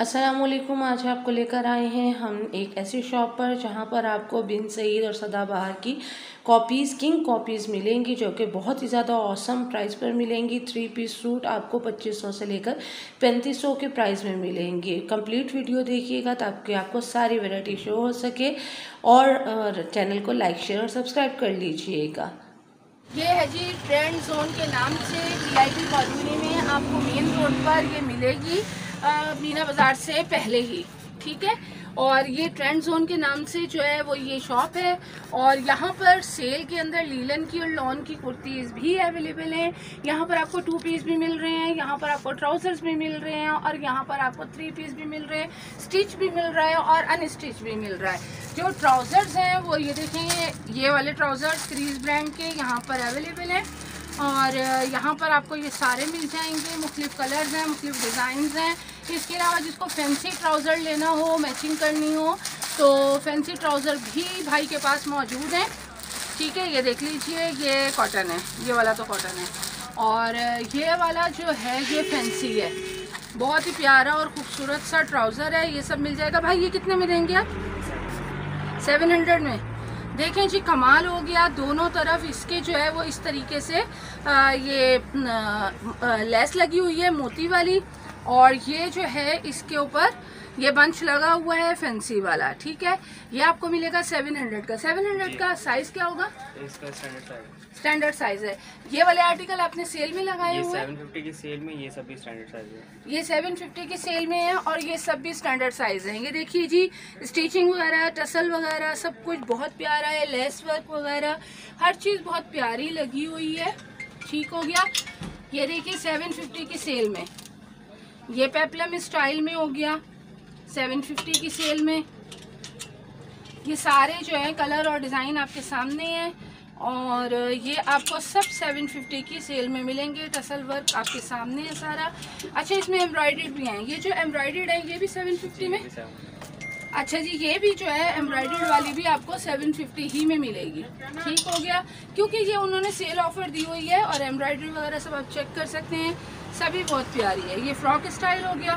असलकुम आज आपको लेकर आए हैं हम एक ऐसी शॉप पर जहाँ पर आपको बिन सईद और सदाबहार की कॉपीज़ किंग कॉपीज़ मिलेंगी जो कि बहुत ही ज़्यादा औसम प्राइस पर मिलेंगी। थ्री पीस सूट आपको पच्चीस सौ से लेकर पैंतीस सौ के प्राइस में मिलेंगी। कंप्लीट वीडियो देखिएगा ताकि आपको सारी वैरायटी शो हो सके और, चैनल को लाइक शेयर और सब्सक्राइब कर लीजिएगा। ये है जी ट्रेंड जोन के नाम से वी आई में आपको मेन रोड पर ये मिलेगी। मीना बाज़ार से पहले ही, ठीक है? और ये ट्रेंड जोन के नाम से जो है वो ये शॉप है। और यहाँ पर सेल के अंदर लीलन की और लॉन की कुर्तीज़ भी अवेलेबल हैं। यहाँ पर आपको टू पीस भी मिल रहे हैं, यहाँ पर आपको ट्राउज़र्स भी मिल रहे हैं और यहाँ पर आपको थ्री पीस भी मिल रहे हैं। स्टिच भी मिल रहा है और अनस्टिच भी मिल रहा है। जो ट्राउज़र्स हैं वो ये देखेंगे ये वाले ट्राउज़र्स क्रीज ब्रांड के यहाँ पर अवेलेबल हैं। और यहाँ पर आपको ये सारे मिल जाएँगे। मुख्तलिफ़ कलर्स हैं, मुख्तलिफ़ डिज़ाइन हैं। इसके अलावा जिसको फैंसी ट्राउज़र लेना हो मैचिंग करनी हो तो फैंसी ट्राउज़र भी भाई के पास मौजूद हैं। ठीक है ये देख लीजिए ये कॉटन है ये वाला तो कॉटन है। और ये वाला जो है ये फैंसी है। बहुत ही प्यारा और ख़ूबसूरत सा ट्राउज़र है ये सब मिल जाएगा। भाई ये कितने में देंगे आप? सेवन हंड्रेड में। देखें जी कमाल हो गया। दोनों तरफ़ इसके जो है वो इस तरीके से आ, ये आ, लेस लगी हुई है मोती वाली। और ये जो है इसके ऊपर ये बंच लगा हुआ है फैंसी वाला ठीक है? ये आपको मिलेगा सेवन हंड्रेड का। सेवन हंड्रेड का साइज़ क्या होगा? इसका स्टैंडर्ड साइज़ स्टैंडर्ड साइज़ है। ये वाले आर्टिकल आपने सेल में लगाए हुए सेवन फिफ्टी की सेल में ये सब भी स्टैंडर्ड साइज़ है। ये सेवन फिफ्टी की सेल में है और ये सब भी स्टैंडर्ड साइज़ है। ये देखिए जी स्टिचिंग वगैरह टसल वगैरह सब कुछ बहुत प्यारा है लेस वर्क वगैरह हर चीज़ बहुत प्यारी लगी हुई है। ठीक हो गया? ये देखिए सेवन फिफ्टी की सेल में। ये पेपलम स्टाइल में हो गया 750 की सेल में। ये सारे जो है कलर और डिज़ाइन आपके सामने हैं और ये आपको सब 750 की सेल में मिलेंगे। टसल वर्क आपके सामने है सारा। अच्छा इसमें एम्ब्रॉयडर्ड भी हैं। ये जो एम्ब्रॉयडर्ड है, ये भी 750 में? अच्छा जी, ये भी जो है एम्ब्रॉयडर्ड वाली भी आपको 750 ही में मिलेगी। ठीक हो गया। क्योंकि ये उन्होंने सेल ऑफ़र दी हुई है और एम्ब्रॉयडरी वगैरह सब आप चेक कर सकते हैं। सभी बहुत प्यारी है। ये फ्रॉक स्टाइल हो गया।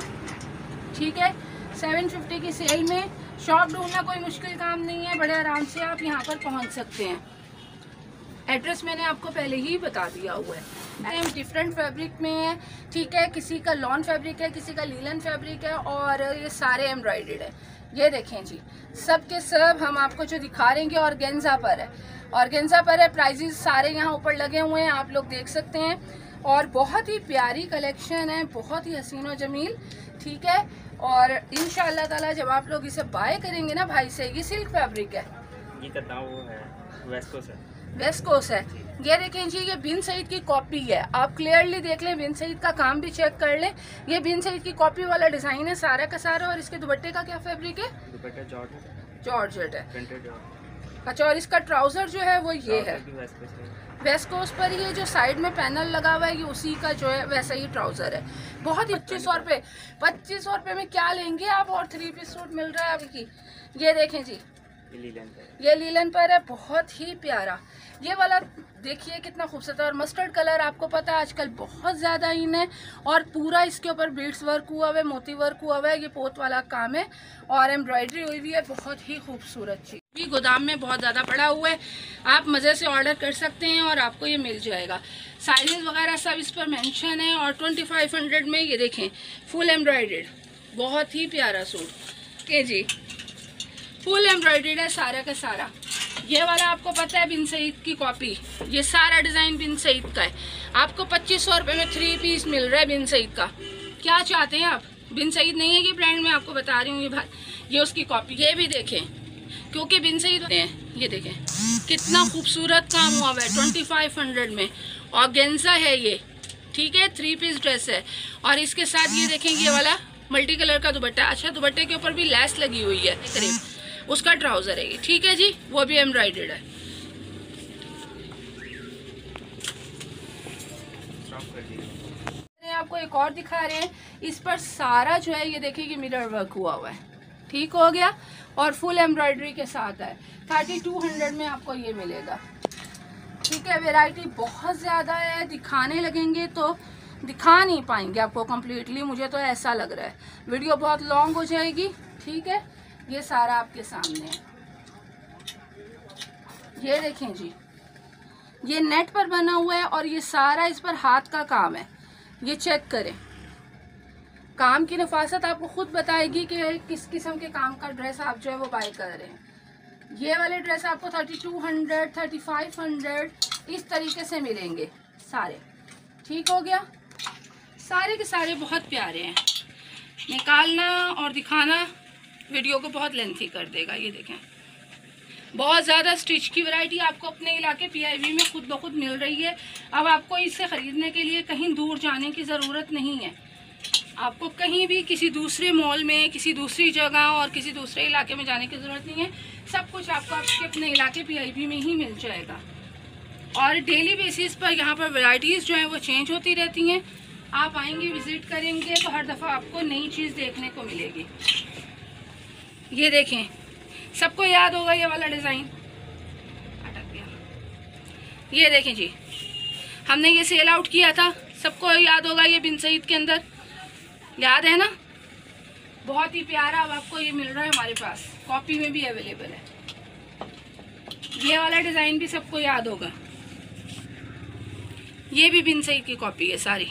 ठीक है? 750 की सेल में शॉप ढूंढना कोई मुश्किल काम नहीं है। बड़े आराम से आप यहाँ पर पहुँच सकते हैं। एड्रेस मैंने आपको पहले ही बता दिया हुआ है। डिफरेंट फैब्रिक में है। ठीक है? किसी का लॉन फैब्रिक है, किसी का लीलन फैब्रिक है और ये सारे एम्ब्रॉयडेड है। ये देखें जी। सब के सब हम आपको जो दिखा रहे हैं पर है। और गेंजा पर है। प्राइजेस सारे यहाँ ऊपर लगे हुए हैं। आप लोग देख सकते हैं। और बहुत ही प्यारी कलेक्शन है बहुत ही हसीन और जमील ठीक है? और इन ताला जब आप लोग इसे बाय करेंगे ना भाई से ये सिल्क फैब्रिक है। ये वो है वेस्को से वेस्ट कोस्ट है ये देखें जी ये बिन सईद की कॉपी है। आप क्लियरली देख लें बिन सईद का काम भी चेक कर लें। ये बिन सईद की कॉपी वाला डिज़ाइन है सारा का सारा और इसके दुपट्टे का क्या फैब्रिक है? जॉर्जेट है। अच्छा और इसका ट्राउज़र जो है वो ये है। वेस्ट कोस्ट पर ये जो साइड में पैनल लगा हुआ है ये उसी का जो है वैसा ही ट्राउज़र है। बहुत ही पच्चीस सौ रुपये पच्चीस सौ रुपये में क्या लेंगे आप? और थ्री पीस सूट मिल रहा है आपकी। ये देखें जी। ये लीलन पर है। बहुत ही प्यारा। ये वाला देखिए कितना खूबसूरत है। और मस्टर्ड कलर आपको पता है आजकल बहुत ज़्यादा इन है। और पूरा इसके ऊपर बीड्स वर्क हुआ हुआ है मोती वर्क हुआ हुआ है। ये पोत वाला काम है। और एम्ब्रॉयडरी हुई हुई है। बहुत ही खूबसूरत चीज़। भी गोदाम में बहुत ज़्यादा पड़ा हुआ है। आप मज़े से ऑर्डर कर सकते हैं और आपको ये मिल जाएगा। साइजेस वगैरह सब इस पर मेंशन है और ट्वेंटी फाइव हंड्रेड में ये देखें फुल एम्ब्रॉयडर्ड बहुत ही प्यारा सूट के जी। फुल एम्ब्रॉयडर्ड है सारा का सारा। ये वाला आपको पता है बिन सईद की कॉपी ये सारा डिज़ाइन बिन सईद का है। आपको पच्चीस सौ में थ्री पीस मिल रहा है बिन सईद का। क्या चाहते हैं आप? बिन सईद नहीं है कि ब्रांड में आपको बता रही हूँ ये ये उसकी कॉपी ये भी देखें। क्योंकि बिन सईद हैं ये देखें, कितना खूबसूरत काम हुआ है ट्वेंटी फाइव हंड्रेड में। और गेंजा है ये, ठीक है थ्री पीस ड्रेस है। और इसके साथ ये देखेंगे ये वाला मल्टी कलर का दुबट्टा अच्छा दुबट्टे के ऊपर भी लैस लगी हुई है, करीब। उसका ट्राउज़र है ये, ठीक है जी, वो भी एम्ब्रॉयडेड है। आपको एक और दिखा रहे हैं, इस पर सारा जो है, ये देखिए कि मिरर वर्क हुआ हुआ है। ठीक हो गया और फुल एम्ब्रॉयडरी के साथ है। थर्टी टू हंड्रेड में आपको ये मिलेगा। ठीक है वेराइटी बहुत ज़्यादा है, दिखाने लगेंगे तो दिखा नहीं पाएँगे आपको कम्प्लीटली मुझे तो ऐसा लग रहा है। वीडियो बहुत लॉन्ग हो जाएगी, ठीक है? ये सारा आपके सामने है। ये देखें जी, ये नेट पर बना हुआ है और ये सारा इस पर हाथ का काम है। ये चेक करें। काम की नफासत आपको खुद बताएगी कि किस किस्म के काम का ड्रेस आप जो है वो बाई कर रहे हैं। ये वाले ड्रेस आपको thirty two hundred thirty five hundred इस तरीके से मिलेंगे सारे। ठीक हो गया? सारे के सारे बहुत प्यारे हैं। निकालना और दिखाना वीडियो को बहुत लेंथी कर देगा, ये देखें। बहुत ज़्यादा स्टिच की वैरायटी आपको अपने इलाके पीआईवी में खुद ब खुद मिल रही है। अब आपको इसे ख़रीदने के लिए कहीं दूर जाने की ज़रूरत नहीं है। आपको कहीं भी किसी दूसरे मॉल में, किसी दूसरी जगह और किसी दूसरे इलाके में जाने की ज़रूरत नहीं है। सब कुछ आपको आपके अपने इलाके पीआईवी में ही मिल जाएगा। और डेली बेसिस पर यहाँ पर वैरायटीज़ जो हैं वो चेंज होती रहती हैं। आप आएँगे विज़िट करेंगे तो हर दफ़ा आपको नई चीज़ देखने को मिलेगी। ये देखें, सबको याद होगा ये वाला डिज़ाइन अटक गया। ये देखें जी, हमने ये सेल आउट किया था। सबको याद होगा ये बिन सईद के अंदर। याद है ना? बहुत ही प्यारा अब आपको ये मिल रहा है हमारे पास। कॉपी में भी अवेलेबल है। ये वाला डिज़ाइन भी सबको याद होगा। ये भी बिन सही की कॉपी है सारी।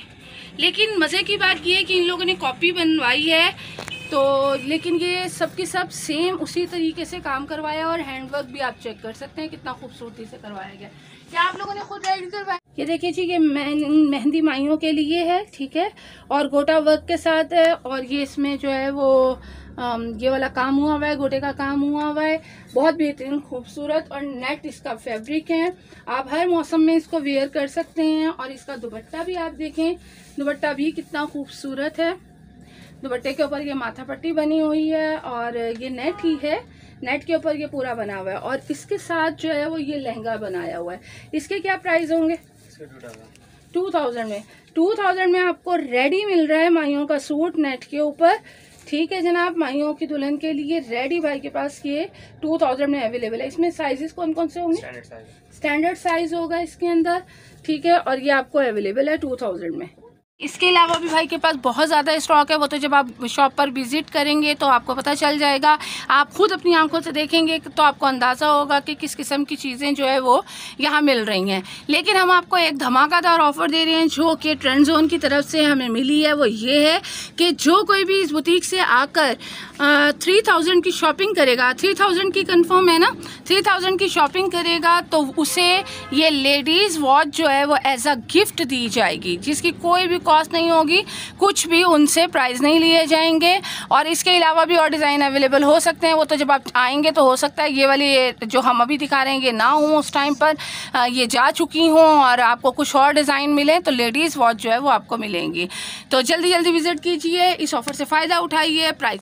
लेकिन मज़े की बात ये है कि इन लोगों ने कॉपी बनवाई है तो लेकिन ये सब की सब सेम उसी तरीके से काम करवाया और हैंडवर्क भी आप चेक कर सकते हैं कितना खूबसूरती से करवाया गया। क्या आप लोगों ने खुद रेडी करवाया? ये देखिए जी, ये मेहंदी माइयों के लिए है, ठीक है? और गोटा वर्क के साथ है, और ये इसमें जो है वो ये वाला काम हुआ हुआ है, गोटे का काम हुआ हुआ है। बहुत बेहतरीन, खूबसूरत और नेट इसका फैब्रिक है। आप हर मौसम में इसको वेयर कर सकते हैं, और इसका दुपट्टा भी आप देखें। दुपट्टा भी कितना खूबसूरत है। दुपट्टे के ऊपर ये माथा पट्टी बनी हुई है, और ये नेट ही है। नेट के ऊपर ये पूरा बना हुआ है, और इसके साथ जो है वो ये लहंगा बनाया हुआ है। इसके क्या प्राइस होंगे? टू थाउज़ेंड में। टू थाउज़ेंड में आपको रेडी मिल रहा है माइयों का सूट नेट के ऊपर। ठीक है जनाब माइयों की दुल्हन के लिए रेडी भाई के पास ये टू थाउज़ेंड में अवेलेबल है। इसमें साइजेस कौन कौन से होंगे? स्टैंडर्ड साइज़ होगा इसके अंदर। ठीक है और ये आपको अवेलेबल है टू थाउज़ेंड में। इसके अलावा भी भाई के पास बहुत ज़्यादा स्टॉक है, वो तो जब आप शॉप पर विज़िट करेंगे तो आपको पता चल जाएगा। आप खुद अपनी आँखों से देखेंगे तो आपको अंदाज़ा होगा कि किस किस्म की चीज़ें जो है वो यहाँ मिल रही हैं। लेकिन हम आपको एक धमाकादार ऑफ़र दे रहे हैं, जो कि ट्रेंड जोन की तरफ़ से हमें मिली है, वो ये है कि जो कोई भी इस बुटीक से आकर थ्री थाउज़ेंड की शॉपिंग करेगा थ्री थाउज़ेंड की कन्फर्म है ना थ्री थाउज़ेंड की शॉपिंग करेगा तो उसे ये लेडीज़ वॉच जो है वो एज अ गिफ्ट दी जाएगी, जिसकी कोई भी कॉस्ट नहीं होगी, कुछ भी उनसे प्राइस नहीं लिए जाएँगे और इसके अलावा भी और डिज़ाइन अवेलेबल हो सकते हैं। वो तो जब आप आएँगे तो हो सकता है ये वाली, ये जो हम अभी दिखा रहे हैं, ये ना हों उस टाइम पर ये जा चुकी हों और आपको कुछ और डिज़ाइन मिले तो लेडीज़ वॉच जो है वो आपको मिलेंगी। तो जल्दी जल्दी विज़िट कीजिए, इस ऑफ़र से फ़ायदा उठाइए प्राइस